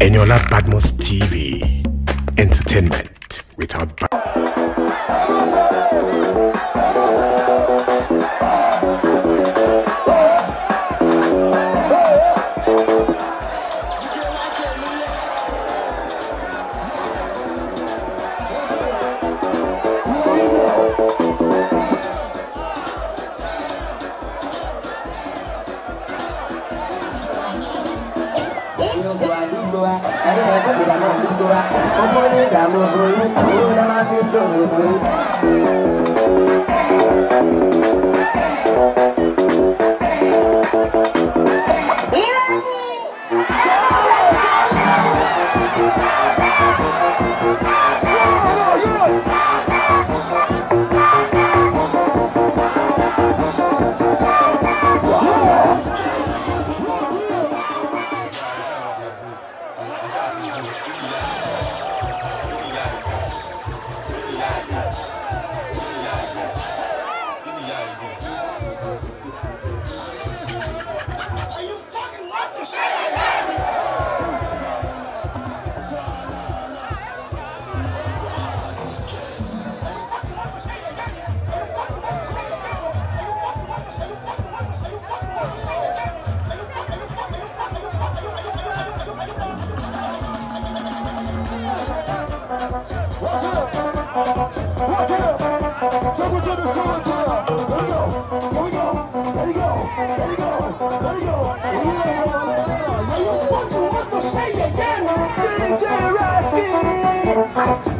Eniola Badmus TV. Entertainment without. ìlú wa ìlú wa ẹni náà fún ìdààmú ìlú wa ó fún ní ìdààmú òfurufú òun náà máa fi ń dùn. There you go. There you go. Want to say again. DJ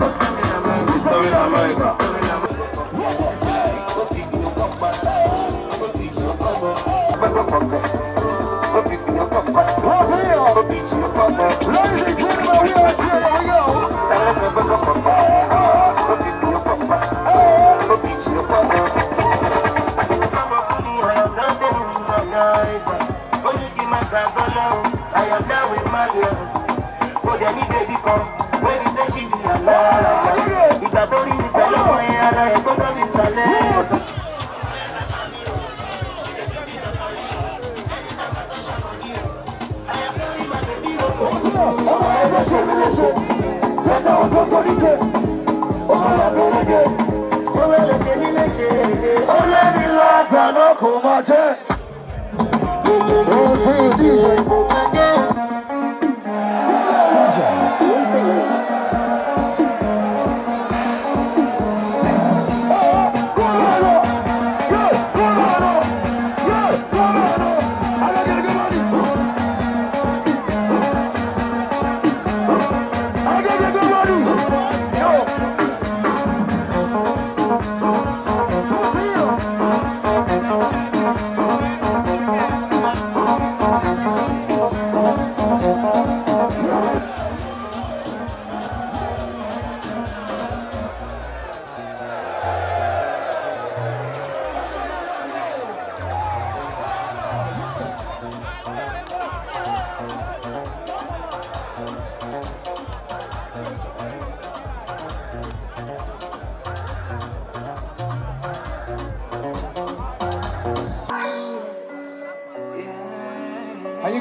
tó òbòrí. I am now with my love. Ó dẹ̀ ní bèbí kan, ìgbà tó rí ti tẹ̀lé ọmọ yẹn ara ẹ̀ gbọ́dọ̀ fi sálẹ̀. ọmọ ẹgbẹ́ ṣe mí léṣe fẹ́ta ọ̀dọ́.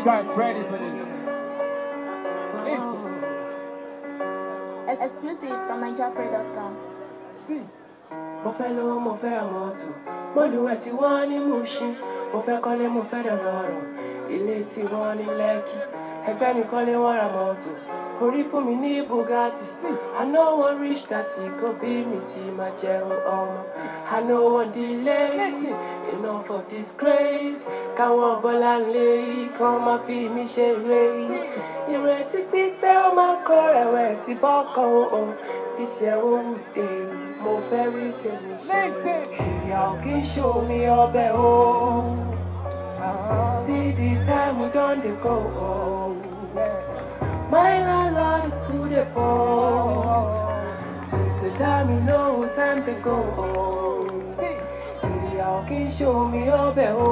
You guys ready for this? Ex- Exclusive from myjobber.com. see. mo fẹ́ lówó mo fẹ́ ra mọ́tò. Mọ́lùwẹ̀ tí wọ́n ní Mushin mo fẹ́ kọ́lé mo fẹ́ dọ̀lọ́rọ̀ ilé tí wọ́n ní Lẹ́kì. Ẹgbẹ́ mi kọ́lé wọ́n ra mọ́tò. Orí fún mi ní Bugatti. I no wan reach thirty kó bí mi ti máa jẹun ọmọ. I no wan delay enough of disgrace káwọn bọ́lá ń lé kán máa fi mi ṣeré ìrètí pípẹ́ ó máa kọ́ rẹ̀wẹ̀sì bọ́kàn o wù dé mo fẹ́ rí tèmi ṣe. Ò kí ń ṣomi ọbẹ̀ o see the time don dey go my landlord to the post tètè dá mi lóhùn time dey go. Ò kí ń ṣomi ọbẹ̀ o.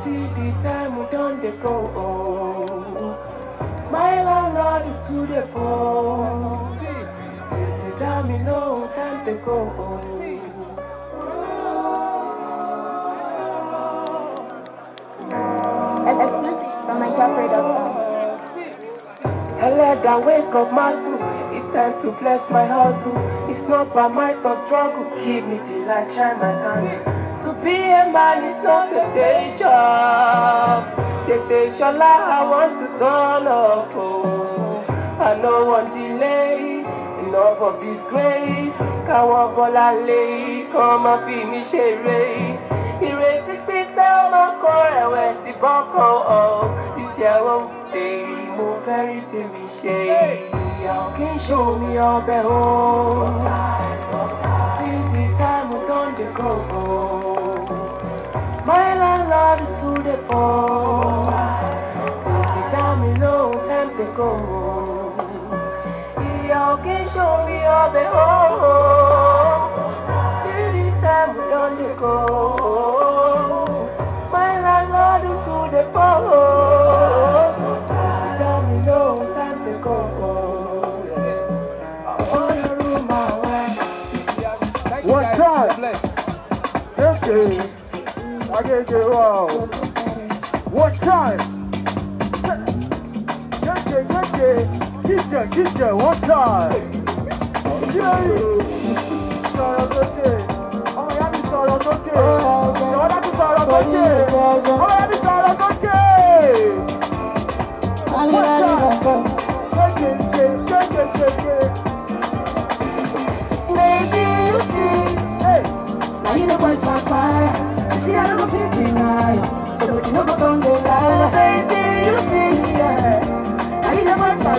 See the time we don dey go. My landlord too dey post. Tètè dá mi lóhùn time dey go. Ex- Exclusive from MyJobPray.com. Eleda, wake up, muscle. Time to bless my hustle. It's not by might or struggle. Keep me till I shine my candle. To be a man is not a day job. The day shall I want to turn up. Oh, I no want delay. Enough of disgrace. Káwọn bọ́lá lé kọ́ máa fi mí ṣeré. Ìrètí pípẹ́ máa kọ́ ẹ̀wẹ̀sì bọ́kàn ọ̀. Iṣẹ́ àwọn òde mo fẹ́ rí tèmi ṣe. Ìyá ò kí ń ṣomi ọbẹ̀ o. See the time we don dey go. My landlord to the post. Tètè dá mi lóhùn time dey go. Ò kí ń ṣomi ọbẹ̀ o. See the time we don dey go. My landlord to the post. shake it off. One time. Shake it, shake it. Get ya, one time. Yeah. Sọ̀rọ̀ sókè. Ọmọ ìyá mi sọ̀rọ̀ sókè. Ìyá mi sọ̀rọ̀ sókè. Ọmọ ìyá mi.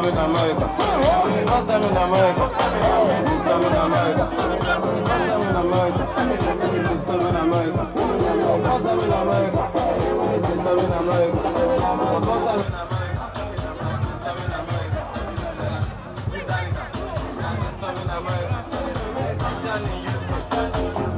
blues. Gege, bó ṣe ṣe. And I will go shake, shake.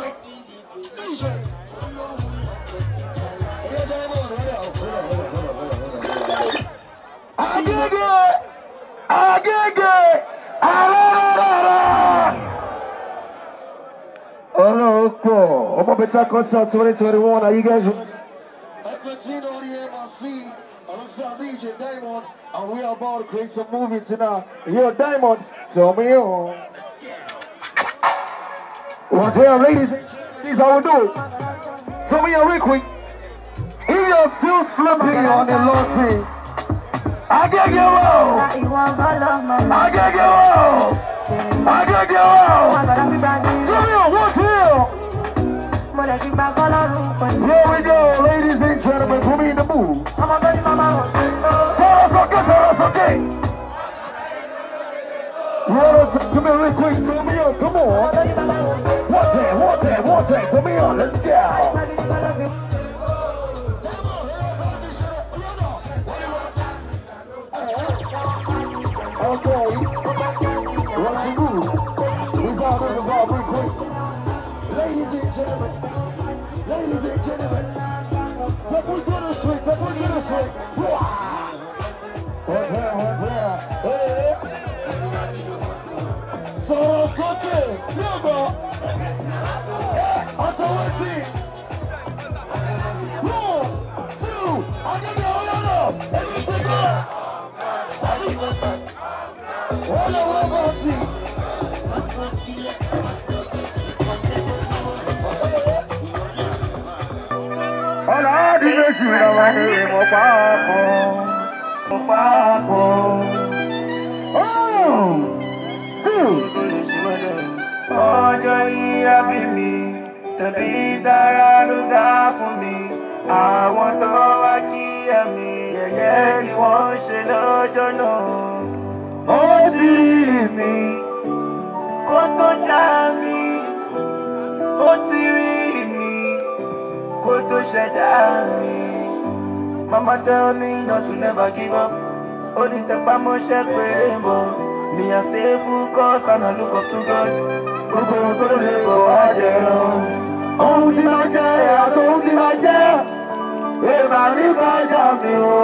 Agege! Agege! Arararara! Ọlọ́run pọ̀ ọmọ bẹ́tà concert twenty twenty one are you guys ready? On the MRC, alongside DJ Diamond, and we are about to create some movie tonight. Yo, Diamond, tell me on. What's here, ladies and gentlemen, this how we do it. Tell me on real quick. If you're still sleeping on the low get you out. All I get you. I get you out. Tell me on what's here. Mo lè fi gbà fọlọ́run pẹ̀lú. Here we go, ladies and gentlemen, put me in the mood. Ọmọ tó ní màmá ò ṣe tó. Sarah's okay, Sarah's okay. You wanna talk me real quick? Tell me on, come on. tó ní màmá ò ṣe tó. One time, one time, one time. Tell me on, let's go. Gentlemen, ladies and gentlemen, me to the street, me to the street. What's there, what's there? Sì lọ́wọ́ ní ìmọ̀ pàápọ̀. Ìmọ̀ pàápọ̀. Ọjọ́ yíyá bí mi tẹ̀bí dára ló dá fún mi àwọn tó wá kí ẹ̀mí yẹ̀yẹ́ ni wọ́n ṣe lọ́jọ́ náà ó ti rí mi kó tó dá mi ó ti rí mi kó tó ṣẹ̀dá mi. Mama tell me not to never give up. Ó ní tẹpá mọ́ṣẹ́ péré mọ́ mi à stay focused and I look up to God. Gbogbo tó lè bọ̀ wá jẹ lọ. ohun tí máa jẹ àti ohun tí máa jẹ. Èèmà ní kọjá mi o.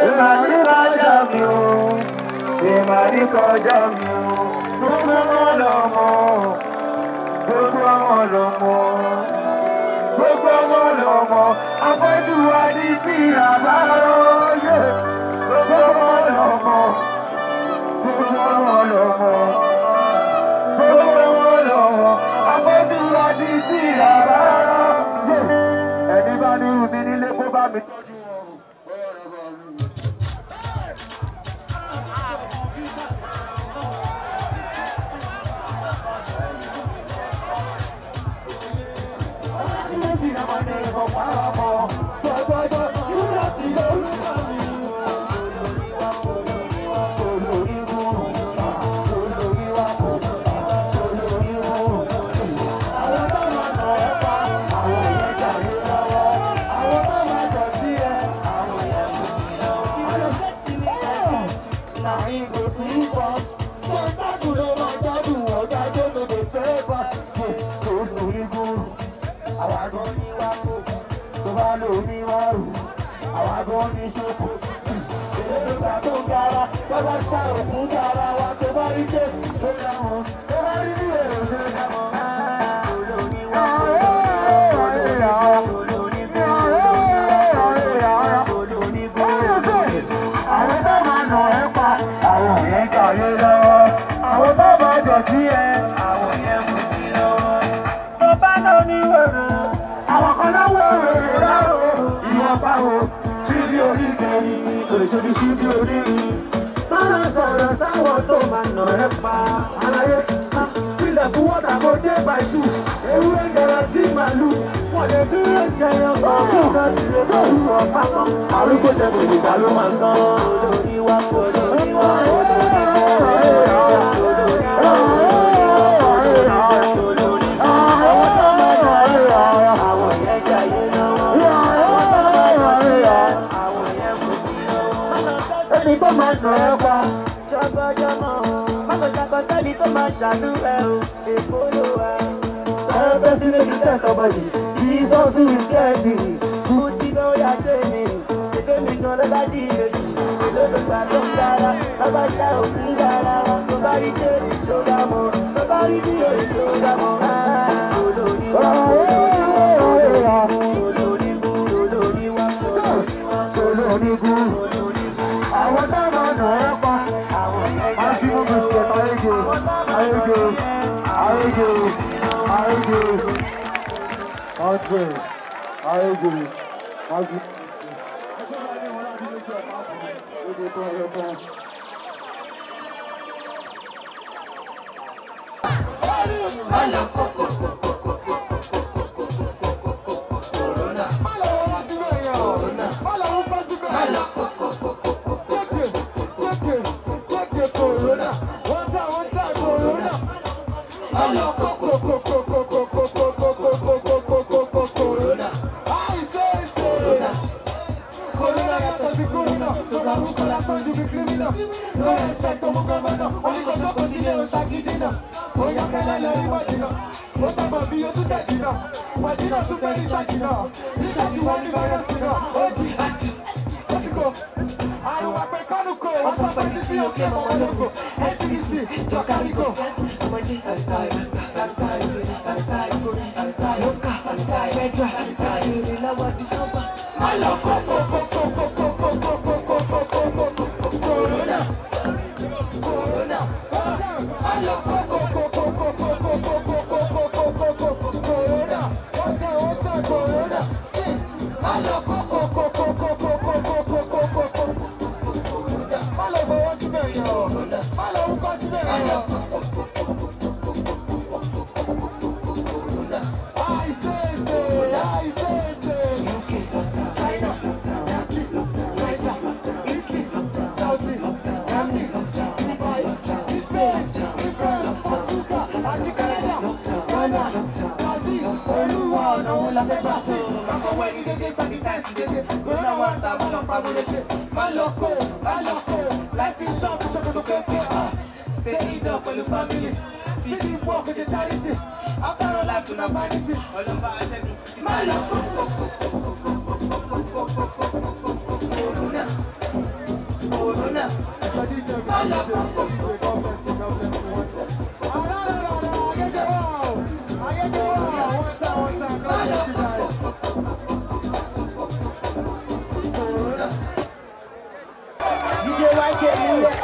Èèmà ní kọjá mi o. Èèmà ní kọjá mi o. Gbogbo ọmọ lọmọ. Gbogbo ọmọ lọmọ lọmọ afọ́jú wa ní tí àbá róye gbogbo ọmọ lọmọ gbogbo ọmọ lọmọ gbogbo wọn lọ́wọ́ afọ́jú wa ní tí àrà rọ. Ẹni bá ní irú mi nílé kó bá mi tọ́jú Bàbá ṣá òkú dára wa tó bá rí Jésù tó yá wọn, tó bá rí bí èrò tó yá wọn. àwọn yẹn jàyé lọ́wọ́ àwọn tó máa dọ̀tí ẹ àwọn yẹn kò sí lọ́wọ́. tó bá lọ ní wèrè àwọn kan náà wọ wèrè láàrò ìwọ̀n báwo sí bí oníkẹ́yìn òṣèlú sí bí onírin. máa sọ̀rọ̀ sọ̀rọ̀ sáwọn tó máa nà ẹ́ pa aláyé ilẹ̀ fún wọ́dà kó dé bàtú ewúrẹ́ gẹ̀rẹ́ sí màlú wọ́n lè dúró jẹyàn ọ̀hún náà ti lè tó wù ọ́ pápọ̀ arúgbó tẹ̀kùn ìgbà ló máa sán lórí wa kò lórí wa lórí wa lórí wa lórí wa lórí wa. sẹ́ni tó máa nà ẹ́ pa. jọgbọ́jọmọ́ mọ́kànjákọ sẹ́ni tó máa ṣàánú ẹ o èkó ló wà. ẹgbẹ́ sílé ti tẹ̀ sọ́bọ̀dì Jesus is getting. mo ti lọ ya tèmi èdè mi gan lọ́ládì ìrètí èlò ló gbà tó ń dára bàbá ṣá òkú dára tó bá rí jésù ṣó dá mọ́ tó bá rí bí òye ṣó dá mọ́. you. Agbèrè, Ayégbèrè, Agbèrè. Ẹgbẹ́ wa ni wọ́n láti ṣe jọ máa fún mi, ó ṣe tó ẹyọ kan. Ọlọ́kọ̀ọ́kọ̀ọ́kọ̀ọ́kọ̀. ti kírímìnà no respect ọmú gọ́vẹ́nà oníkọ̀ọ́kọ́ sílé òṣàgídí náà ó yà kẹ́lẹ́ lórí mọ́jìnà ó tọ́gbọ̀ bí o tún tẹ̀jì náà mọ́jìnà tún fẹ́ níta jìnnà níta tí wọ́n ní lọ́yọ̀ sí náà ó jí àjì ó sì kó àrùn àpẹ kánúkò ọ̀sán pẹ̀ títí òkè mọ́wọ́lógò SBC jọ̀kárígò. ọmọdé sanitari sanitari sanitari sanitari sanitari sanitari sanitari sanitari sanitari sanitari sanitari sanitari sanitari sanitari sanitari sanitari sanitari corona, sí olúwa ọ̀nà òun la fẹ́ gbà tó. Fọwọ́ ẹni dédé táìsì dédé. Kòrónà wa ta má lọ pa mo lédè. Má lọ kó, má lọ kó. Life is short, ṣòkòtò kéèké. ah. Stay in there pẹ̀lú family. Feeding work with charity. After all life una vanity. Ọlọ́ba aṣẹ́gun. Má lọ kó. Corona. Corona. Má lọ kó. YK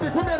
this. Put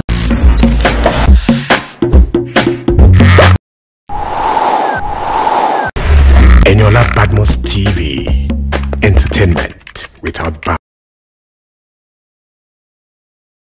Eniola Badmus